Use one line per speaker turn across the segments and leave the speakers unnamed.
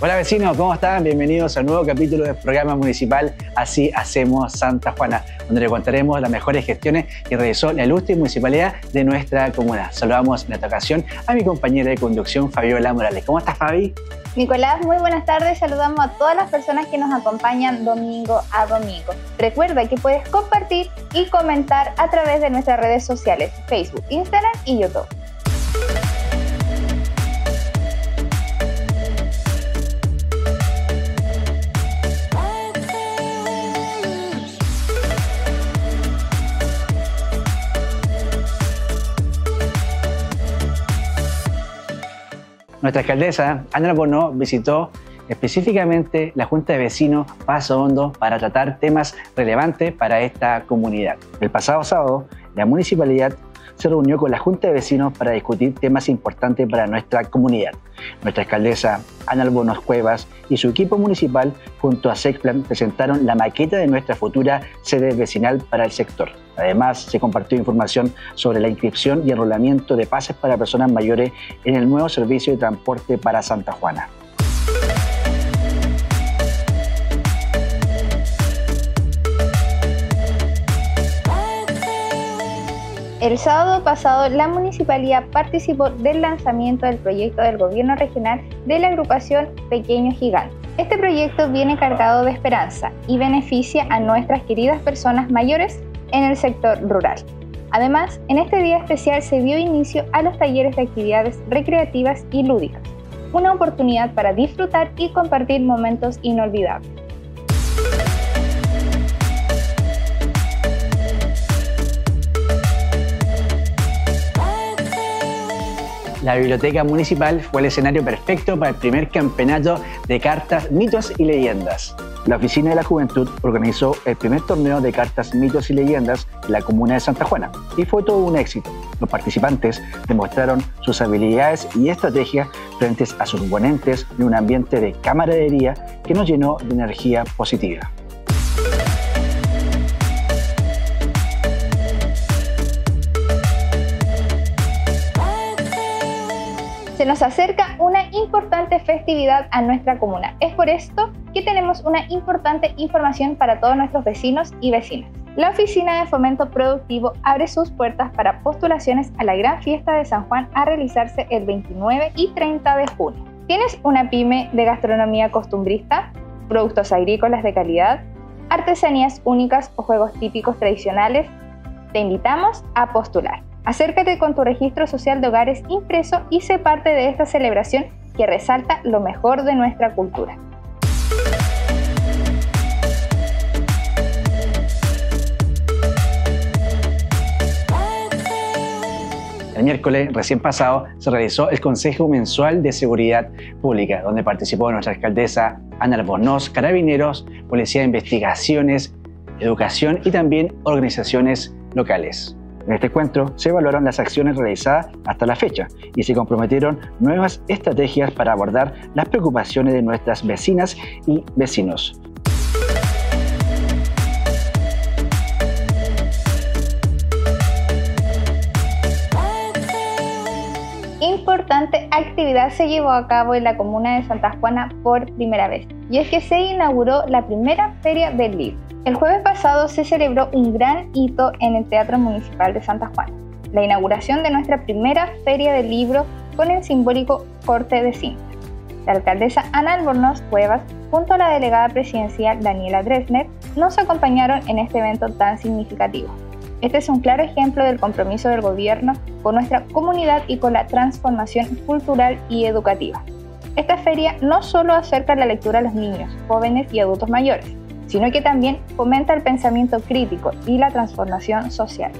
Hola vecinos, ¿cómo están? Bienvenidos a un nuevo capítulo del programa municipal Así Hacemos Santa Juana, donde le contaremos las mejores gestiones que realizó la ilustre municipalidad de nuestra comuna. Saludamos en esta ocasión a mi compañera de conducción, Fabiola Morales. ¿Cómo estás, Fabi?
Nicolás, muy buenas tardes. Saludamos a todas las personas que nos acompañan domingo a domingo. Recuerda que puedes compartir y comentar a través de nuestras redes sociales, Facebook, Instagram y YouTube.
Nuestra alcaldesa, Ana Bono, visitó específicamente la Junta de Vecinos Paso Hondo para tratar temas relevantes para esta comunidad. El pasado sábado, la municipalidad se reunió con la Junta de Vecinos para discutir temas importantes para nuestra comunidad. Nuestra alcaldesa Ana Albonos Cuevas y su equipo municipal junto a SECPLAN presentaron la maqueta de nuestra futura sede vecinal para el sector. Además, se compartió información sobre la inscripción y enrolamiento de pases para personas mayores en el nuevo servicio de transporte para Santa Juana.
El sábado pasado, la municipalidad participó del lanzamiento del proyecto del gobierno regional de la agrupación Pequeño Gigante. Este proyecto viene cargado de esperanza y beneficia a nuestras queridas personas mayores en el sector rural. Además, en este día especial se dio inicio a los talleres de actividades recreativas y lúdicas, una oportunidad para disfrutar y compartir momentos inolvidables.
La Biblioteca Municipal fue el escenario perfecto para el primer campeonato de cartas, mitos y leyendas. La Oficina de la Juventud organizó el primer torneo de cartas, mitos y leyendas en la comuna de Santa Juana y fue todo un éxito. Los participantes demostraron sus habilidades y estrategias frente a sus oponentes en un ambiente de camaradería que nos llenó de energía positiva.
Se nos acerca una importante festividad a nuestra comuna. Es por esto que tenemos una importante información para todos nuestros vecinos y vecinas. La Oficina de Fomento Productivo abre sus puertas para postulaciones a la gran fiesta de San Juan a realizarse el 29 y 30 de junio. ¿Tienes una pyme de gastronomía costumbrista, productos agrícolas de calidad, artesanías únicas o juegos típicos tradicionales? Te invitamos a postular. Acércate con tu registro social de hogares impreso y sé parte de esta celebración que resalta lo mejor de nuestra cultura.
El miércoles recién pasado se realizó el Consejo Mensual de Seguridad Pública, donde participó nuestra alcaldesa Ana Albornoz, carabineros, Policía de Investigaciones, Educación y también organizaciones locales. En este encuentro se evaluaron las acciones realizadas hasta la fecha y se comprometieron nuevas estrategias para abordar las preocupaciones de nuestras vecinas y vecinos.
importante actividad se llevó a cabo en la comuna de Santa Juana por primera vez, y es que se inauguró la primera Feria del Libro. El jueves pasado se celebró un gran hito en el Teatro Municipal de Santa Juana, la inauguración de nuestra primera Feria del Libro con el simbólico corte de cinta. La alcaldesa Ana Albornoz Cuevas, junto a la delegada presidencial Daniela Dresner, nos acompañaron en este evento tan significativo. Este es un claro ejemplo del compromiso del gobierno con nuestra comunidad y con la transformación cultural y educativa. Esta feria no solo acerca la lectura a los niños, jóvenes y adultos mayores, sino que también fomenta el pensamiento crítico y la transformación social.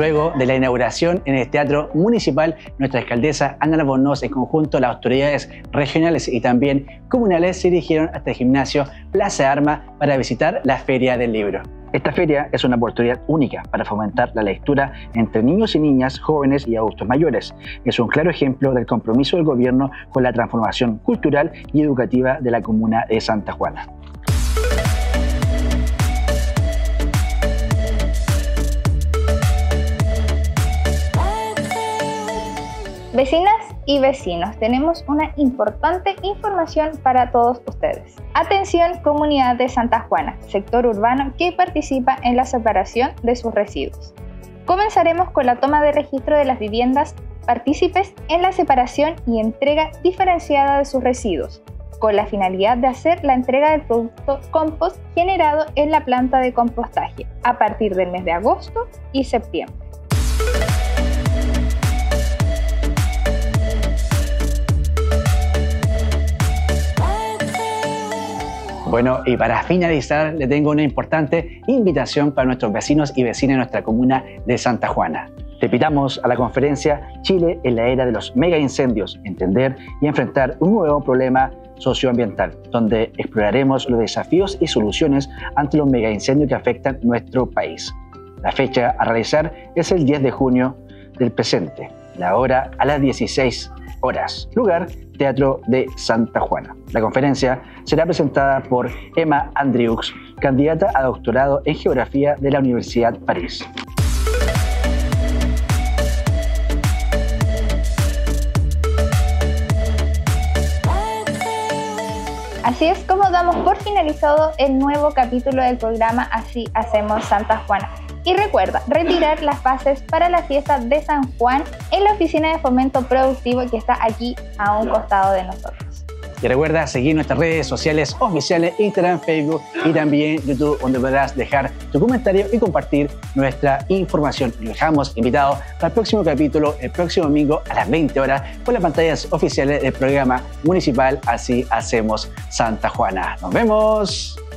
Luego de la inauguración en el Teatro Municipal, nuestra alcaldesa Ana Albornoz, en conjunto a las autoridades regionales y también comunales, se dirigieron hasta el gimnasio Plaza Arma para visitar la Feria del Libro. Esta feria es una oportunidad única para fomentar la lectura entre niños y niñas, jóvenes y adultos mayores. Es un claro ejemplo del compromiso del gobierno con la transformación cultural y educativa de la comuna de Santa Juana.
Vecinas y vecinos, tenemos una importante información para todos ustedes. Atención comunidad de Santa Juana, sector urbano que participa en la separación de sus residuos. Comenzaremos con la toma de registro de las viviendas partícipes en la separación y entrega diferenciada de sus residuos, con la finalidad de hacer la entrega del producto compost generado en la planta de compostaje a partir del mes de agosto y septiembre.
Bueno, y para finalizar, le tengo una importante invitación para nuestros vecinos y vecinas de nuestra comuna de Santa Juana. Te invitamos a la conferencia Chile en la era de los mega incendios, entender y enfrentar un nuevo problema socioambiental, donde exploraremos los desafíos y soluciones ante los mega incendios que afectan nuestro país. La fecha a realizar es el 10 de junio del presente, la hora a las 16 horas. Lugar, Teatro de Santa Juana. La conferencia será presentada por Emma Andriux, candidata a doctorado en Geografía de la Universidad París.
Así es como damos por finalizado el nuevo capítulo del programa Así Hacemos Santa Juana. Y recuerda, retirar las bases para la fiesta de San Juan en la oficina de fomento productivo que está aquí a un costado de nosotros.
Y recuerda seguir nuestras redes sociales oficiales, Instagram, Facebook y también YouTube, donde podrás dejar tu comentario y compartir nuestra información. Los dejamos invitados para el próximo capítulo, el próximo domingo a las 20 horas, por las pantallas oficiales del programa municipal Así Hacemos Santa Juana. ¡Nos vemos!